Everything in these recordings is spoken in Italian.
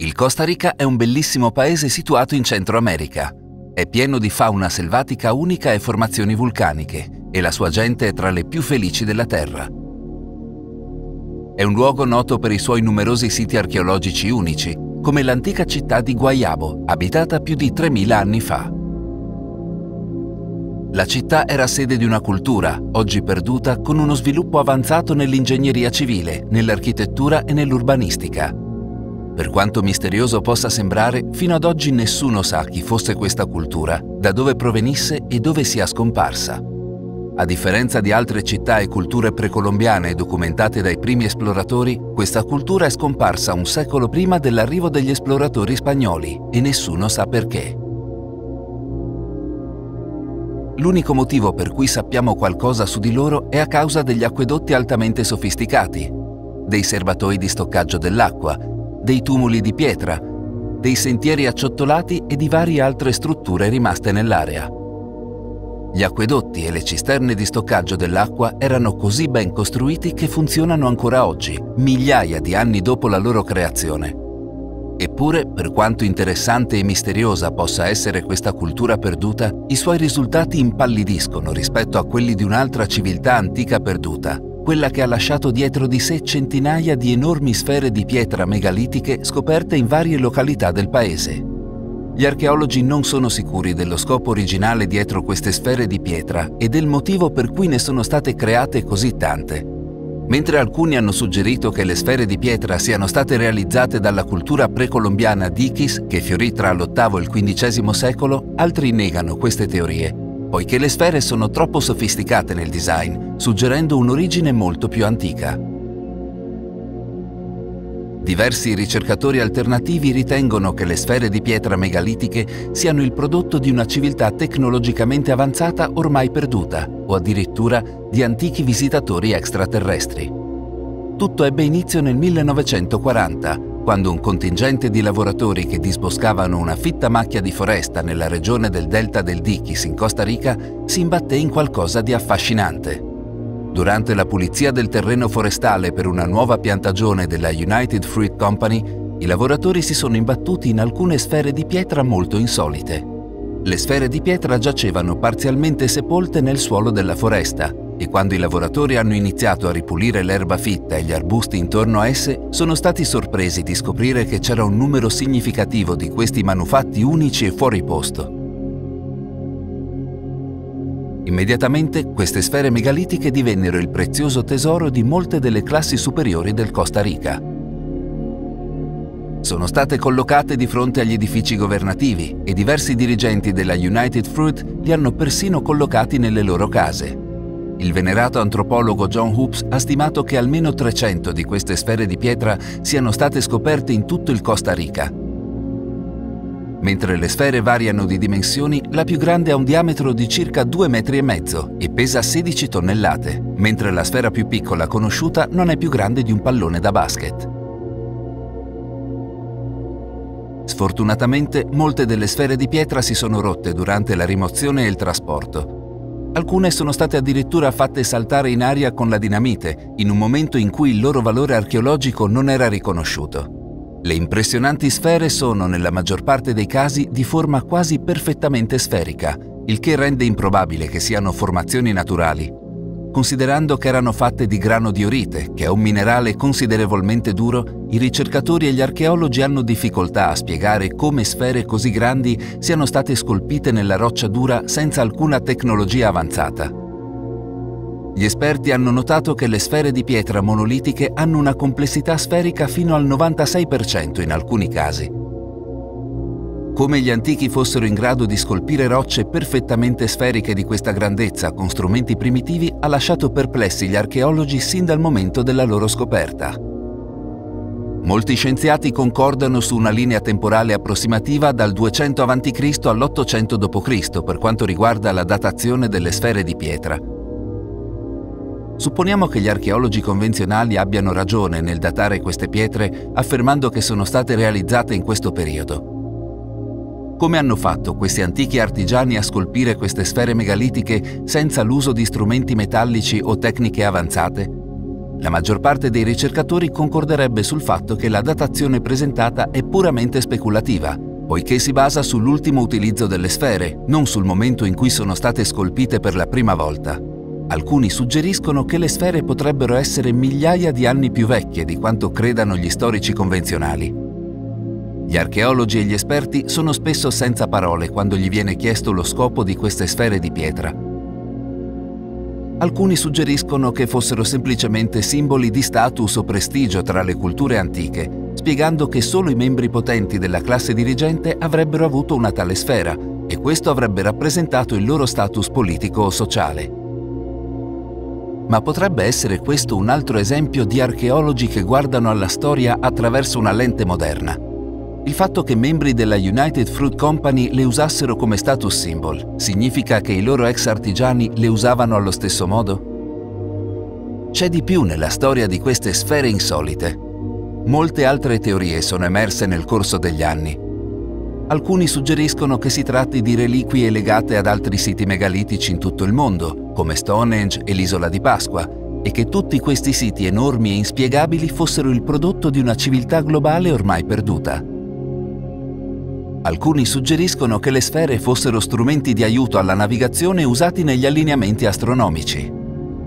Il Costa Rica è un bellissimo paese situato in Centro America. È pieno di fauna selvatica unica e formazioni vulcaniche e la sua gente è tra le più felici della Terra. È un luogo noto per i suoi numerosi siti archeologici unici, come l'antica città di Guayabo, abitata più di 3.000 anni fa. La città era sede di una cultura, oggi perduta, con uno sviluppo avanzato nell'ingegneria civile, nell'architettura e nell'urbanistica. Per quanto misterioso possa sembrare, fino ad oggi nessuno sa chi fosse questa cultura, da dove provenisse e dove sia scomparsa. A differenza di altre città e culture precolombiane documentate dai primi esploratori, questa cultura è scomparsa un secolo prima dell'arrivo degli esploratori spagnoli e nessuno sa perché. L'unico motivo per cui sappiamo qualcosa su di loro è a causa degli acquedotti altamente sofisticati, dei serbatoi di stoccaggio dell'acqua, dei tumuli di pietra, dei sentieri acciottolati e di varie altre strutture rimaste nell'area. Gli acquedotti e le cisterne di stoccaggio dell'acqua erano così ben costruiti che funzionano ancora oggi, migliaia di anni dopo la loro creazione. Eppure, per quanto interessante e misteriosa possa essere questa cultura perduta, i suoi risultati impallidiscono rispetto a quelli di un'altra civiltà antica perduta, quella che ha lasciato dietro di sé centinaia di enormi sfere di pietra megalitiche scoperte in varie località del paese. Gli archeologi non sono sicuri dello scopo originale dietro queste sfere di pietra e del motivo per cui ne sono state create così tante. Mentre alcuni hanno suggerito che le sfere di pietra siano state realizzate dalla cultura precolombiana Dikis, che fiorì tra l'VIII e il XV secolo, altri negano queste teorie poiché le sfere sono troppo sofisticate nel design, suggerendo un'origine molto più antica. Diversi ricercatori alternativi ritengono che le sfere di pietra megalitiche siano il prodotto di una civiltà tecnologicamente avanzata ormai perduta, o addirittura di antichi visitatori extraterrestri. Tutto ebbe inizio nel 1940, quando un contingente di lavoratori che disboscavano una fitta macchia di foresta nella regione del delta del Dikis in Costa Rica si imbatté in qualcosa di affascinante. Durante la pulizia del terreno forestale per una nuova piantagione della United Fruit Company, i lavoratori si sono imbattuti in alcune sfere di pietra molto insolite. Le sfere di pietra giacevano parzialmente sepolte nel suolo della foresta e quando i lavoratori hanno iniziato a ripulire l'erba fitta e gli arbusti intorno a esse, sono stati sorpresi di scoprire che c'era un numero significativo di questi manufatti unici e fuori posto. Immediatamente queste sfere megalitiche divennero il prezioso tesoro di molte delle classi superiori del Costa Rica. Sono state collocate di fronte agli edifici governativi e diversi dirigenti della United Fruit li hanno persino collocati nelle loro case. Il venerato antropologo John Hoops ha stimato che almeno 300 di queste sfere di pietra siano state scoperte in tutto il Costa Rica. Mentre le sfere variano di dimensioni, la più grande ha un diametro di circa 2,5 metri e pesa 16 tonnellate, mentre la sfera più piccola conosciuta non è più grande di un pallone da basket. Sfortunatamente, molte delle sfere di pietra si sono rotte durante la rimozione e il trasporto Alcune sono state addirittura fatte saltare in aria con la dinamite, in un momento in cui il loro valore archeologico non era riconosciuto. Le impressionanti sfere sono, nella maggior parte dei casi, di forma quasi perfettamente sferica, il che rende improbabile che siano formazioni naturali considerando che erano fatte di grano di orite, che è un minerale considerevolmente duro, i ricercatori e gli archeologi hanno difficoltà a spiegare come sfere così grandi siano state scolpite nella roccia dura senza alcuna tecnologia avanzata. Gli esperti hanno notato che le sfere di pietra monolitiche hanno una complessità sferica fino al 96% in alcuni casi, come gli antichi fossero in grado di scolpire rocce perfettamente sferiche di questa grandezza con strumenti primitivi ha lasciato perplessi gli archeologi sin dal momento della loro scoperta. Molti scienziati concordano su una linea temporale approssimativa dal 200 a.C. all'800 d.C. per quanto riguarda la datazione delle sfere di pietra. Supponiamo che gli archeologi convenzionali abbiano ragione nel datare queste pietre affermando che sono state realizzate in questo periodo. Come hanno fatto questi antichi artigiani a scolpire queste sfere megalitiche senza l'uso di strumenti metallici o tecniche avanzate? la maggior parte dei ricercatori concorderebbe sul fatto che la datazione presentata è puramente speculativa, poiché si basa sull'ultimo utilizzo delle sfere, non sul momento in cui sono state scolpite per la prima volta. Alcuni suggeriscono che le sfere potrebbero essere migliaia di anni più vecchie di quanto credano gli storici convenzionali. Gli archeologi e gli esperti sono spesso senza parole quando gli viene chiesto lo scopo di queste sfere di pietra. Alcuni suggeriscono che fossero semplicemente simboli di status o prestigio tra le culture antiche, spiegando che solo i membri potenti della classe dirigente avrebbero avuto una tale sfera e questo avrebbe rappresentato il loro status politico o sociale. Ma potrebbe essere questo un altro esempio di archeologi che guardano alla storia attraverso una lente moderna. Il fatto che membri della United Fruit Company le usassero come status symbol significa che i loro ex artigiani le usavano allo stesso modo? C'è di più nella storia di queste sfere insolite. Molte altre teorie sono emerse nel corso degli anni. Alcuni suggeriscono che si tratti di reliquie legate ad altri siti megalitici in tutto il mondo, come Stonehenge e l'isola di Pasqua, e che tutti questi siti enormi e inspiegabili fossero il prodotto di una civiltà globale ormai perduta. Alcuni suggeriscono che le sfere fossero strumenti di aiuto alla navigazione usati negli allineamenti astronomici.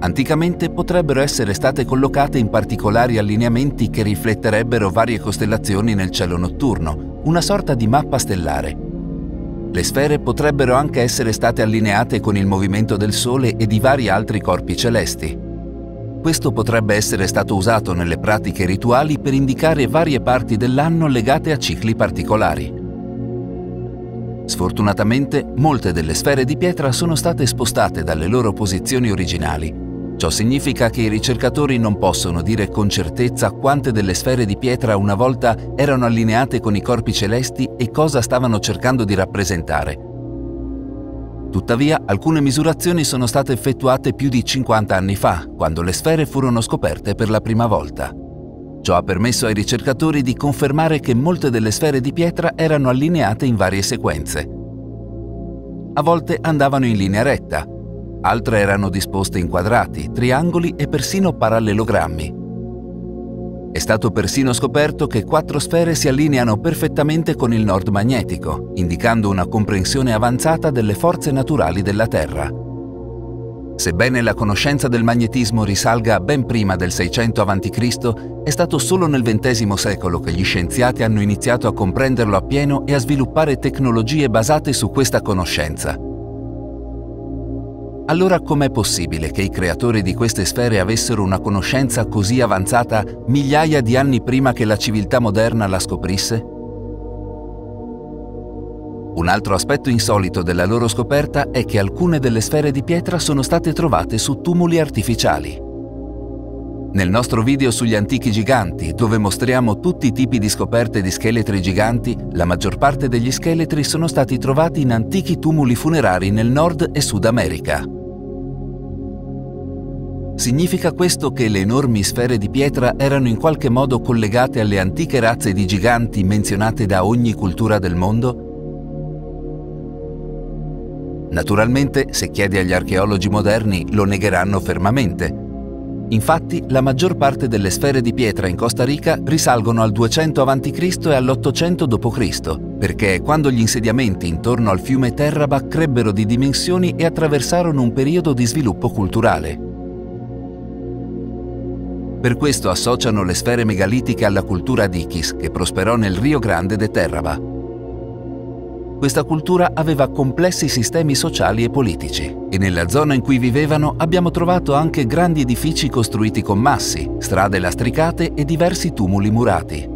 Anticamente potrebbero essere state collocate in particolari allineamenti che rifletterebbero varie costellazioni nel cielo notturno, una sorta di mappa stellare. Le sfere potrebbero anche essere state allineate con il movimento del Sole e di vari altri corpi celesti. Questo potrebbe essere stato usato nelle pratiche rituali per indicare varie parti dell'anno legate a cicli particolari. Sfortunatamente, molte delle sfere di pietra sono state spostate dalle loro posizioni originali Ciò significa che i ricercatori non possono dire con certezza quante delle sfere di pietra una volta erano allineate con i corpi celesti e cosa stavano cercando di rappresentare. Tuttavia, alcune misurazioni sono state effettuate più di 50 anni fa, quando le sfere furono scoperte per la prima volta. Ciò ha permesso ai ricercatori di confermare che molte delle sfere di pietra erano allineate in varie sequenze. A volte andavano in linea retta, altre erano disposte in quadrati, triangoli e persino parallelogrammi. È stato persino scoperto che quattro sfere si allineano perfettamente con il nord magnetico, indicando una comprensione avanzata delle forze naturali della Terra. Sebbene la conoscenza del magnetismo risalga ben prima del 600 a.C., è stato solo nel XX secolo che gli scienziati hanno iniziato a comprenderlo appieno e a sviluppare tecnologie basate su questa conoscenza. Allora com'è possibile che i creatori di queste sfere avessero una conoscenza così avanzata migliaia di anni prima che la civiltà moderna la scoprisse? Un altro aspetto insolito della loro scoperta è che alcune delle sfere di pietra sono state trovate su tumuli artificiali. Nel nostro video sugli antichi giganti, dove mostriamo tutti i tipi di scoperte di scheletri giganti, la maggior parte degli scheletri sono stati trovati in antichi tumuli funerari nel Nord e Sud America. Significa questo che le enormi sfere di pietra erano in qualche modo collegate alle antiche razze di giganti menzionate da ogni cultura del mondo? Naturalmente, se chiedi agli archeologi moderni, lo negheranno fermamente. Infatti, la maggior parte delle sfere di pietra in Costa Rica risalgono al 200 a.C. e all'800 d.C., perché quando gli insediamenti intorno al fiume Terraba crebbero di dimensioni e attraversarono un periodo di sviluppo culturale. Per questo associano le sfere megalitiche alla cultura d'Ichis, che prosperò nel Rio Grande de Terraba. Questa cultura aveva complessi sistemi sociali e politici e nella zona in cui vivevano abbiamo trovato anche grandi edifici costruiti con massi, strade lastricate e diversi tumuli murati.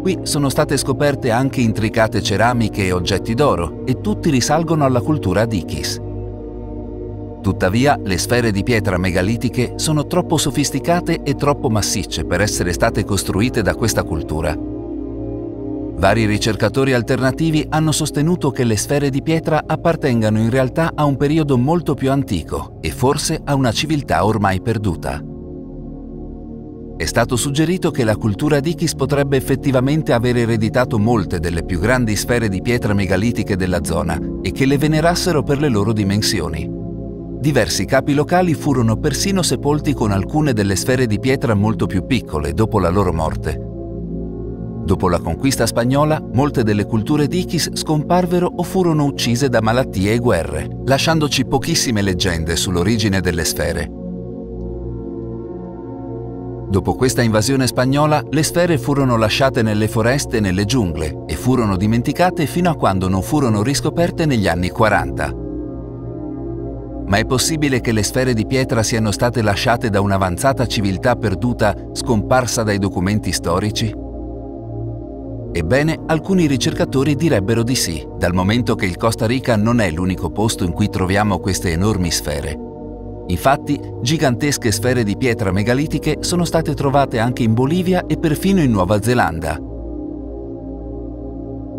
Qui sono state scoperte anche intricate ceramiche e oggetti d'oro e tutti risalgono alla cultura d'Ichis. Tuttavia, le sfere di pietra megalitiche sono troppo sofisticate e troppo massicce per essere state costruite da questa cultura. Vari ricercatori alternativi hanno sostenuto che le sfere di pietra appartengano in realtà a un periodo molto più antico e forse a una civiltà ormai perduta. È stato suggerito che la cultura d'Ichis potrebbe effettivamente aver ereditato molte delle più grandi sfere di pietra megalitiche della zona e che le venerassero per le loro dimensioni. diversi capi locali furono persino sepolti con alcune delle sfere di pietra molto più piccole dopo la loro morte. Dopo la conquista spagnola, molte delle culture d'Ichis scomparvero o furono uccise da malattie e guerre, lasciandoci pochissime leggende sull'origine delle sfere. Dopo questa invasione spagnola, le sfere furono lasciate nelle foreste e nelle giungle e furono dimenticate fino a quando non furono riscoperte negli anni 40. Ma è possibile che le sfere di pietra siano state lasciate da un'avanzata civiltà perduta scomparsa dai documenti storici? Ebbene, alcuni ricercatori direbbero di sì, dal momento che il Costa Rica non è l'unico posto in cui troviamo queste enormi sfere. Infatti, gigantesche sfere di pietra megalitiche sono state trovate anche in Bolivia e perfino in Nuova Zelanda.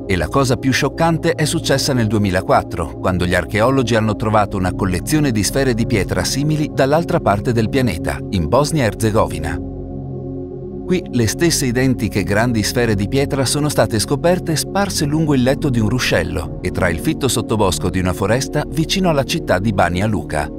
E la cosa più scioccante è successa nel 2004, quando gli archeologi hanno trovato una collezione di sfere di pietra simili dall'altra parte del pianeta, in Bosnia-Herzegovina. Qui le stesse identiche grandi sfere di pietra sono state scoperte sparse lungo il letto di un ruscello e tra il fitto sottobosco di una foresta vicino alla città di Bania Luka.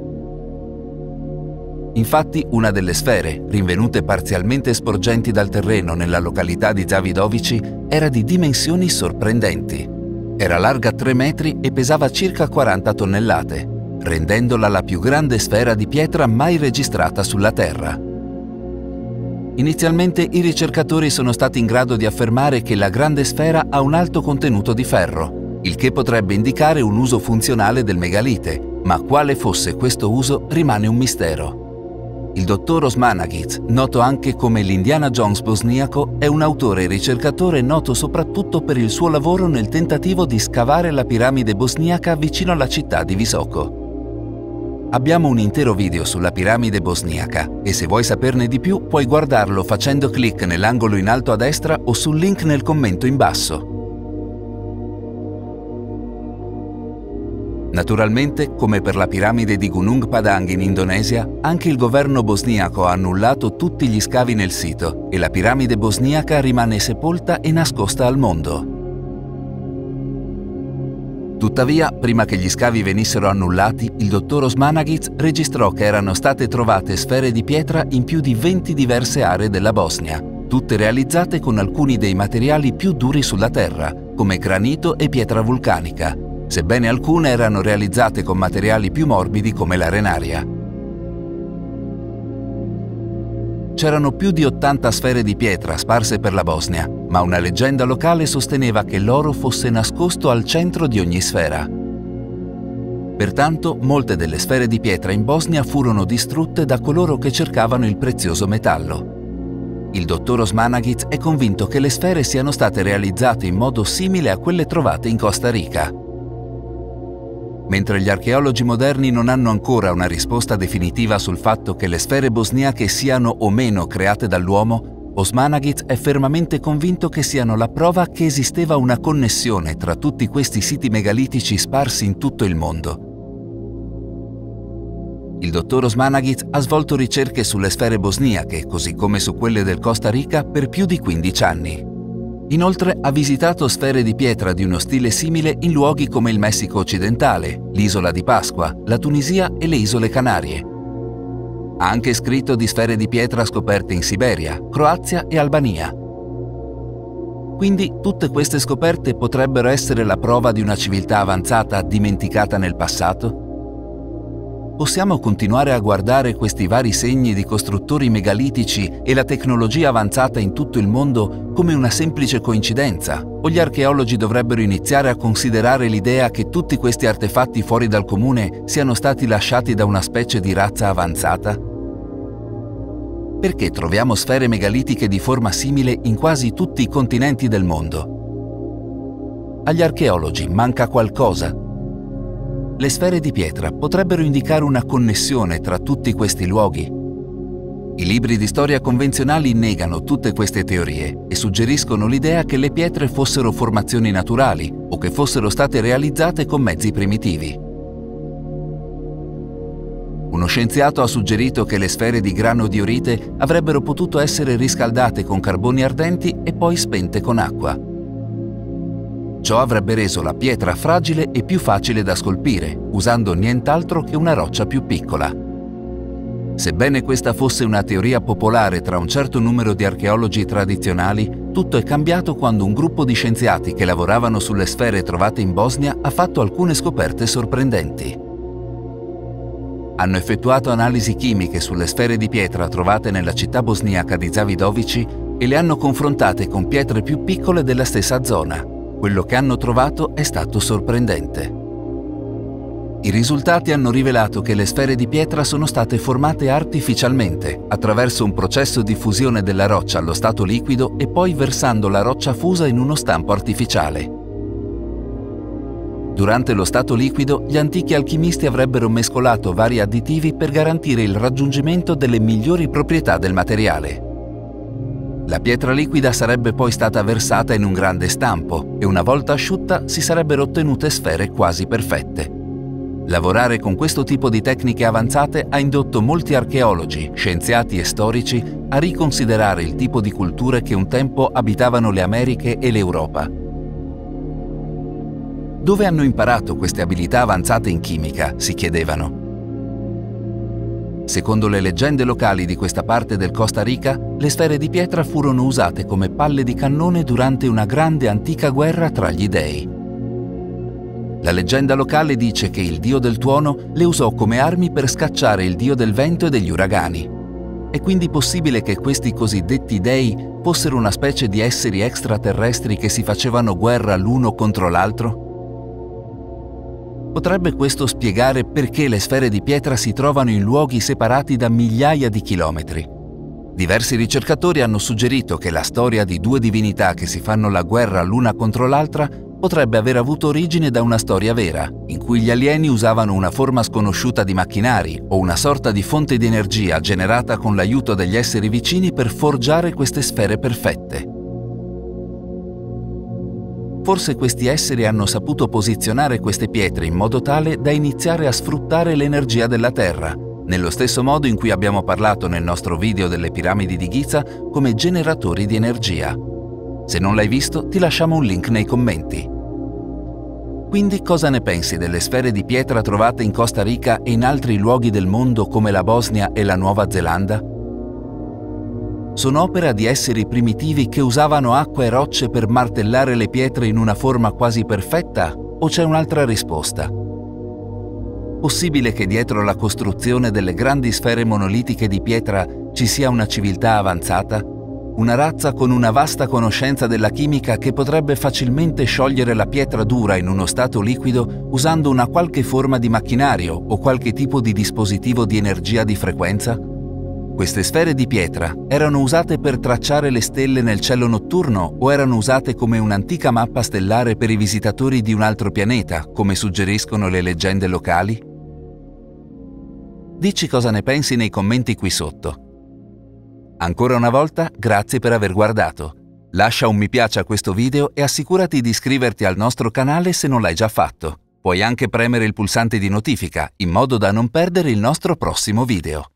Infatti una delle sfere, rinvenute parzialmente sporgenti dal terreno nella località di Zavidovici, era di dimensioni sorprendenti. Era larga 3 metri e pesava circa 40 tonnellate, rendendola la più grande sfera di pietra mai registrata sulla Terra. Inizialmente i ricercatori sono stati in grado di affermare che la grande sfera ha un alto contenuto di ferro, il che potrebbe indicare un uso funzionale del megalite, ma quale fosse questo uso rimane un mistero. Il dottor Osmanagic, noto anche come l'Indiana Jones bosniaco, è un autore e ricercatore noto soprattutto per il suo lavoro nel tentativo di scavare la piramide bosniaca vicino alla città di Visoko. Abbiamo un intero video sulla piramide bosniaca e se vuoi saperne di più puoi guardarlo facendo clic nell'angolo in alto a destra o sul link nel commento in basso. Naturalmente, come per la piramide di Gunung Padang in Indonesia, anche il governo bosniaco ha annullato tutti gli scavi nel sito e la piramide bosniaca rimane sepolta e nascosta al mondo. Tuttavia, prima che gli scavi venissero annullati, il dottor Osmanagic registrò che erano state trovate sfere di pietra in più di 20 diverse aree della Bosnia, tutte realizzate con alcuni dei materiali più duri sulla Terra, come granito e pietra vulcanica, sebbene alcune erano realizzate con materiali più morbidi come l'arenaria. C'erano più di 80 sfere di pietra sparse per la Bosnia, ma una leggenda locale sosteneva che l'oro fosse nascosto al centro di ogni sfera. Pertanto, molte delle sfere di pietra in Bosnia furono distrutte da coloro che cercavano il prezioso metallo. Il dottor Osmanagic è convinto che le sfere siano state realizzate in modo simile a quelle trovate in Costa Rica, Mentre gli archeologi moderni non hanno ancora una risposta definitiva sul fatto che le sfere bosniache siano o meno create dall'uomo, Osmanagic è fermamente convinto che siano la prova che esisteva una connessione tra tutti questi siti megalitici sparsi in tutto il mondo. Il dottor Osmanagic ha svolto ricerche sulle sfere bosniache, così come su quelle del Costa Rica, per più di 15 anni. Inoltre ha visitato sfere di pietra di uno stile simile in luoghi come il Messico occidentale, l'isola di Pasqua, la Tunisia e le isole Canarie. Ha anche scritto di sfere di pietra scoperte in Siberia, Croazia e Albania. Quindi tutte queste scoperte potrebbero essere la prova di una civiltà avanzata dimenticata nel passato? Possiamo continuare a guardare questi vari segni di costruttori megalitici e la tecnologia avanzata in tutto il mondo come una semplice coincidenza? O gli archeologi dovrebbero iniziare a considerare l'idea che tutti questi artefatti fuori dal comune siano stati lasciati da una specie di razza avanzata? Perché troviamo sfere megalitiche di forma simile in quasi tutti i continenti del mondo? Agli archeologi manca qualcosa le sfere di pietra potrebbero indicare una connessione tra tutti questi luoghi. I libri di storia convenzionali negano tutte queste teorie e suggeriscono l'idea che le pietre fossero formazioni naturali o che fossero state realizzate con mezzi primitivi. Uno scienziato ha suggerito che le sfere di grano di orite avrebbero potuto essere riscaldate con carboni ardenti e poi spente con acqua. Ciò avrebbe reso la pietra fragile e più facile da scolpire, usando nient'altro che una roccia più piccola. Sebbene questa fosse una teoria popolare tra un certo numero di archeologi tradizionali, tutto è cambiato quando un gruppo di scienziati che lavoravano sulle sfere trovate in Bosnia ha fatto alcune scoperte sorprendenti. Hanno effettuato analisi chimiche sulle sfere di pietra trovate nella città bosniaca di Zavidovici e le hanno confrontate con pietre più piccole della stessa zona, quello che hanno trovato è stato sorprendente. I risultati hanno rivelato che le sfere di pietra sono state formate artificialmente attraverso un processo di fusione della roccia allo stato liquido e poi versando la roccia fusa in uno stampo artificiale. Durante lo stato liquido, gli antichi alchimisti avrebbero mescolato vari additivi per garantire il raggiungimento delle migliori proprietà del materiale. La pietra liquida sarebbe poi stata versata in un grande stampo e una volta asciutta si sarebbero ottenute sfere quasi perfette. Lavorare con questo tipo di tecniche avanzate ha indotto molti archeologi, scienziati e storici a riconsiderare il tipo di culture che un tempo abitavano le Americhe e l'Europa. Dove hanno imparato queste abilità avanzate in chimica, si chiedevano. Secondo le leggende locali di questa parte del Costa Rica, le sfere di pietra furono usate come palle di cannone durante una grande antica guerra tra gli dei. La leggenda locale dice che il dio del tuono le usò come armi per scacciare il dio del vento e degli uragani. È quindi possibile che questi cosiddetti dei fossero una specie di esseri extraterrestri che si facevano guerra l'uno contro l'altro? Potrebbe questo spiegare perché le sfere di pietra si trovano in luoghi separati da migliaia di chilometri. Diversi ricercatori hanno suggerito che la storia di due divinità che si fanno la guerra l'una contro l'altra potrebbe aver avuto origine da una storia vera, in cui gli alieni usavano una forma sconosciuta di macchinari o una sorta di fonte di energia generata con l'aiuto degli esseri vicini per forgiare queste sfere perfette. Forse questi esseri hanno saputo posizionare queste pietre in modo tale da iniziare a sfruttare l'energia della Terra, nello stesso modo in cui abbiamo parlato nel nostro video delle piramidi di Giza come generatori di energia. Se non l'hai visto, ti lasciamo un link nei commenti. Quindi cosa ne pensi delle sfere di pietra trovate in Costa Rica e in altri luoghi del mondo come la Bosnia e la Nuova Zelanda? Sono opera di esseri primitivi che usavano acqua e rocce per martellare le pietre in una forma quasi perfetta o c'è un'altra risposta? Possibile che dietro la costruzione delle grandi sfere monolitiche di pietra ci sia una civiltà avanzata? Una razza con una vasta conoscenza della chimica che potrebbe facilmente sciogliere la pietra dura in uno stato liquido usando una qualche forma di macchinario o qualche tipo di dispositivo di energia di frequenza? Queste sfere di pietra erano usate per tracciare le stelle nel cielo notturno o erano usate come un'antica mappa stellare per i visitatori di un altro pianeta, come suggeriscono le leggende locali? Dici cosa ne pensi nei commenti qui sotto. Ancora una volta, grazie per aver guardato. Lascia un mi piace a questo video e assicurati di iscriverti al nostro canale se non l'hai già fatto. Puoi anche premere il pulsante di notifica in modo da non perdere il nostro prossimo video.